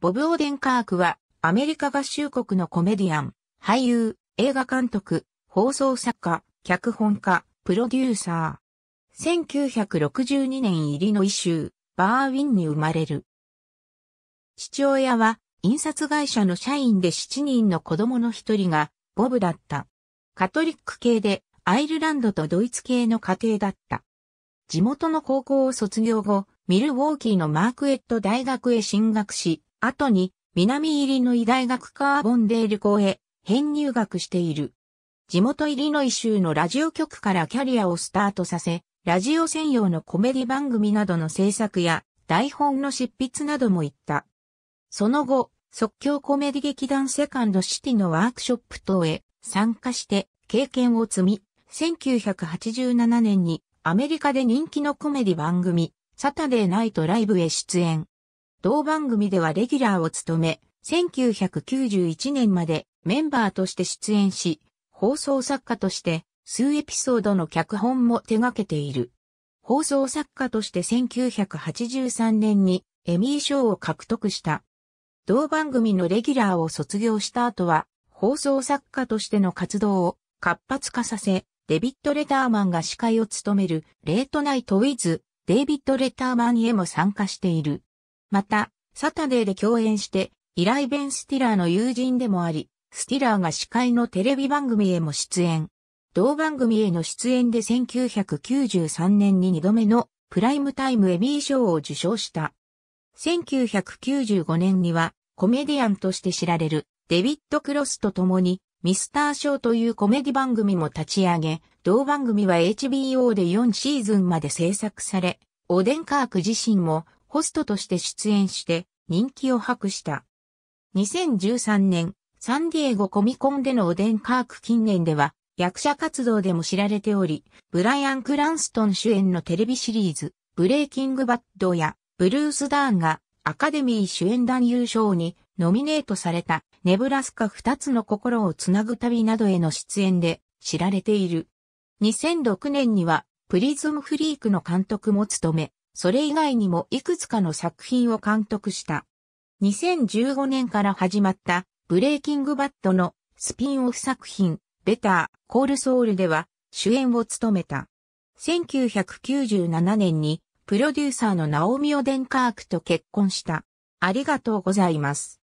ボブ・オーデンカークはアメリカ合衆国のコメディアン、俳優、映画監督、放送作家、脚本家、プロデューサー。1962年入りのイ州、バーウィンに生まれる。父親は印刷会社の社員で7人の子供の一人がボブだった。カトリック系でアイルランドとドイツ系の家庭だった。地元の高校を卒業後、ミルウォーキーのマークエット大学へ進学し、後に南イリノイ大学カーボンデール校へ編入学している。地元イリノイ州のラジオ局からキャリアをスタートさせ、ラジオ専用のコメディ番組などの制作や台本の執筆なども行った。その後、即興コメディ劇団セカンドシティのワークショップ等へ参加して経験を積み、1987年にアメリカで人気のコメディ番組、サタデーナイトライブへ出演。同番組ではレギュラーを務め、1991年までメンバーとして出演し、放送作家として数エピソードの脚本も手掛けている。放送作家として1983年にエミー賞を獲得した。同番組のレギュラーを卒業した後は、放送作家としての活動を活発化させ、デビッド・レターマンが司会を務めるレートナイト・ウィズ・デイビッド・レターマンへも参加している。また、サタデーで共演して、イライ・ベン・スティラーの友人でもあり、スティラーが司会のテレビ番組へも出演。同番組への出演で1993年に2度目のプライムタイムエミー賞を受賞した。1995年にはコメディアンとして知られるデビッド・クロスと共にミスターショーというコメディ番組も立ち上げ、同番組は HBO で4シーズンまで制作され、オデンカーク自身もホストとして出演して人気を博した。2013年、サンディエゴコミコンでのオデンカーク近年では役者活動でも知られており、ブライアン・クランストン主演のテレビシリーズ、ブレイキングバッドやブルース・ダーンがアカデミー主演男優賞にノミネートされたネブラスカ二つの心をつなぐ旅などへの出演で知られている。2006年にはプリズムフリークの監督も務め、それ以外にもいくつかの作品を監督した。2015年から始まったブレイキングバッドのスピンオフ作品ベターコールソウルでは主演を務めた。1997年にプロデューサーのナオミオ・デンカークと結婚した。ありがとうございます。